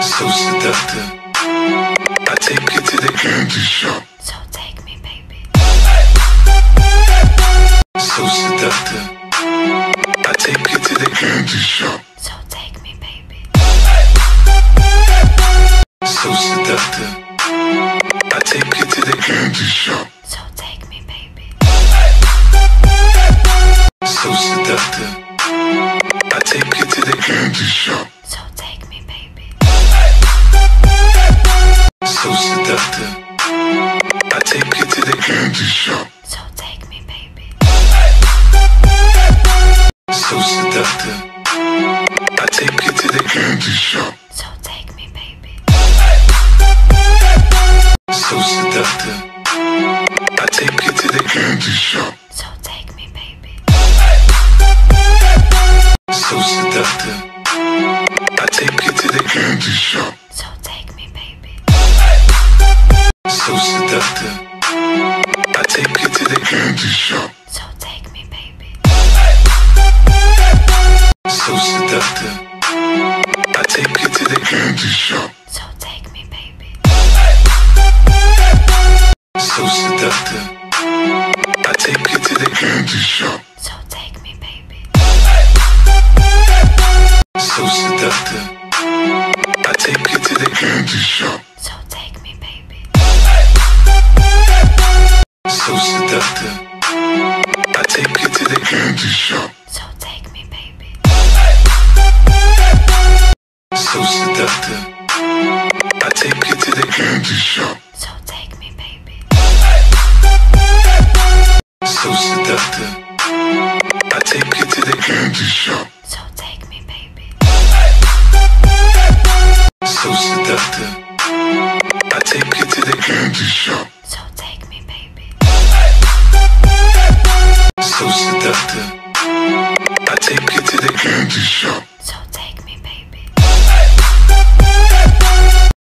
So seductive. I take you to the candy shop. So take me, baby. So seductive. I take you to the candy shop. So take me, baby. So seductive. I take you to the candy shop. So take me, baby. So seductive. I take you to the candy shop. Seductive. I take you to the candy shop. So take me, baby. So seductive. I take you to the candy shop. So take me, baby. So seductive. I take you to the candy shop. So take me, baby. So seductive. I take you to the candy shop. The shop. So take me, baby. So seductive. I take you to the candy shop. So take me, baby. So seductive. I take you to the candy shop. So take me, baby. So seductive. I take you to the candy shop. So take me, baby. So seductive. I take you to the candy shop. So take me, baby. So seductive. I take you to the candy shop. So take me, baby. So seductive. I take you to the candy shop. So take me, baby. So seductive. I take you to the candy shop. So seductive. I take you to the candy shop.